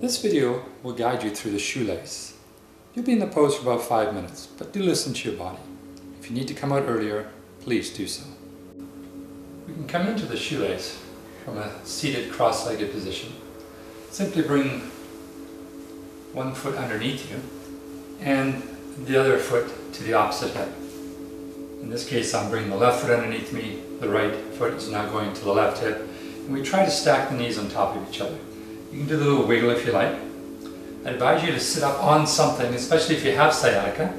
This video will guide you through the shoelace. You'll be in the pose for about five minutes, but do listen to your body. If you need to come out earlier, please do so. We can come into the shoelace from a seated cross-legged position. Simply bring one foot underneath you and the other foot to the opposite hip. In this case, I'm bringing the left foot underneath me, the right foot is now going to the left hip, and we try to stack the knees on top of each other. You can do the little wiggle if you like. I advise you to sit up on something, especially if you have sciatica.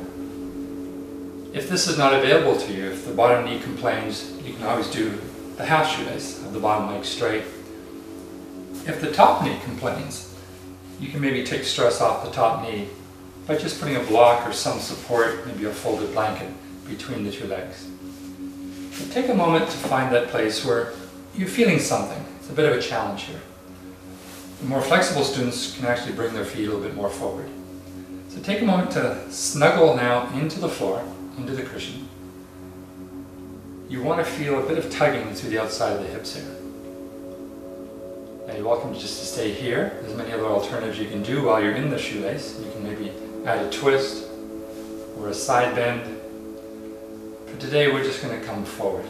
If this is not available to you, if the bottom knee complains, you can always do the half shoelace, have the bottom leg straight. If the top knee complains, you can maybe take stress off the top knee by just putting a block or some support, maybe a folded blanket, between the two legs. But take a moment to find that place where you're feeling something. It's a bit of a challenge here. The more flexible students can actually bring their feet a little bit more forward. So take a moment to snuggle now into the floor, into the cushion. You want to feel a bit of tugging through the outside of the hips here. Now you're welcome just to stay here. There's many other alternatives you can do while you're in the shoelace. You can maybe add a twist or a side bend. For today we're just going to come forward.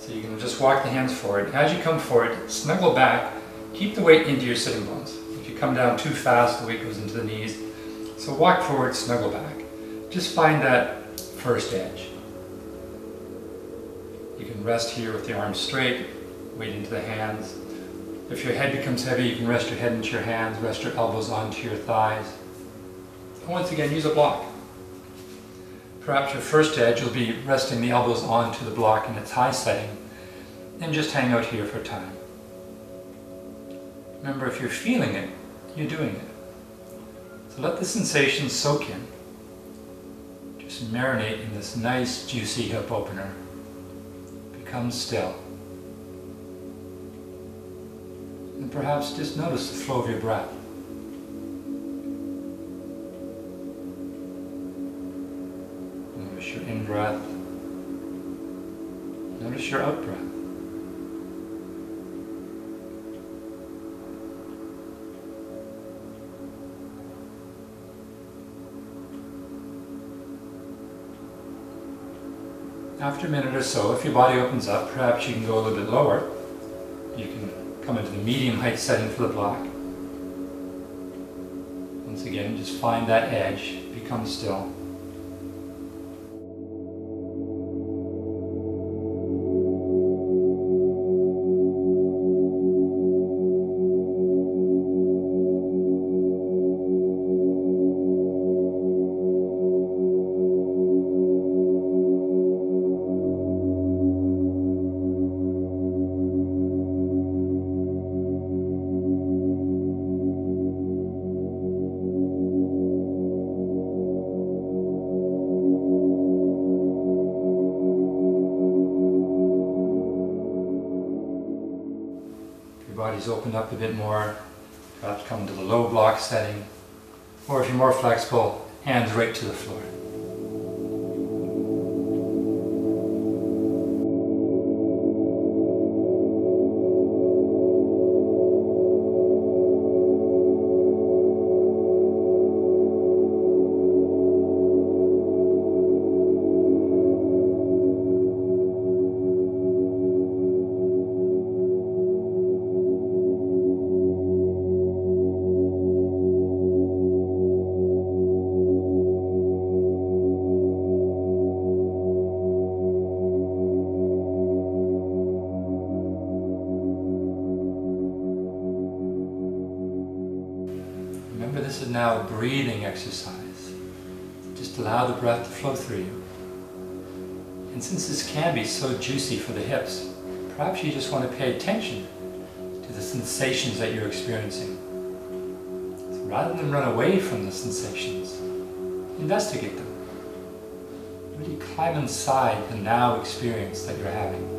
So you can just walk the hands forward. As you come forward, snuggle back Keep the weight into your sitting bones. If you come down too fast, the weight goes into the knees. So walk forward, snuggle back. Just find that first edge. You can rest here with the arms straight, weight into the hands. If your head becomes heavy, you can rest your head into your hands, rest your elbows onto your thighs. And once again, use a block. Perhaps your first edge will be resting the elbows onto the block in its high setting, and just hang out here for a time. Remember, if you're feeling it, you're doing it. So let the sensations soak in. Just marinate in this nice, juicy hip opener. Become still. And perhaps just notice the flow of your breath. Notice your in breath. Notice your out breath. After a minute or so, if your body opens up, perhaps you can go a little bit lower. You can come into the medium height setting for the block. Once again, just find that edge, become still. Body's opened up a bit more, perhaps come to the low block setting, or if you're more flexible, hands right to the floor. This is now a breathing exercise. Just allow the breath to flow through you. And since this can be so juicy for the hips, perhaps you just want to pay attention to the sensations that you're experiencing. So rather than run away from the sensations, investigate them. Really climb inside the now experience that you're having.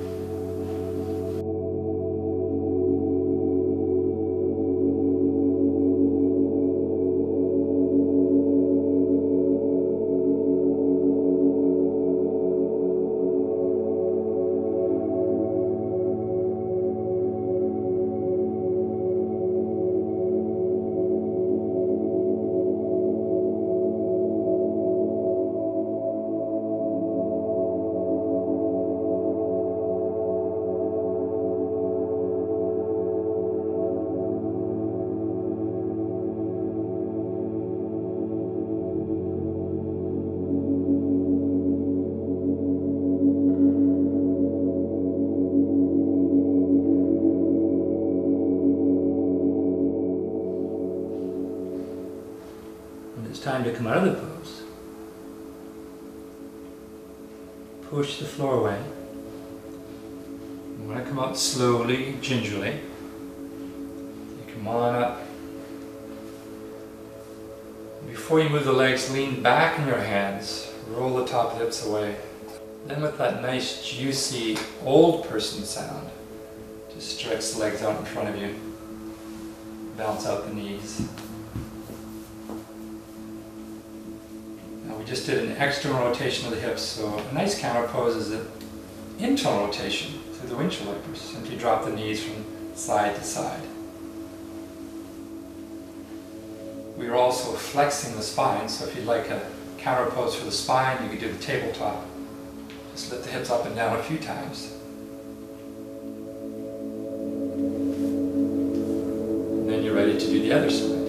It's time to come out of the pose. Push the floor away. You want to come out slowly, gingerly. You come on up. Before you move the legs, lean back in your hands. Roll the top hips away. Then with that nice juicy old person sound, just stretch the legs out in front of you. Bounce out the knees. Just did an external rotation of the hips, so a nice counter pose is an internal rotation through the windshield wipers. Simply drop the knees from side to side. We are also flexing the spine, so if you'd like a counter pose for the spine, you could do the tabletop. Just lift the hips up and down a few times. And then you're ready to do the other side.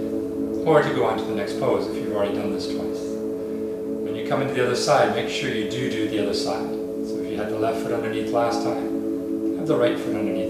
Or to go on to the next pose if you've already done this twice. Come into the other side, make sure you do do the other side. So if you had the left foot underneath last time, have the right foot underneath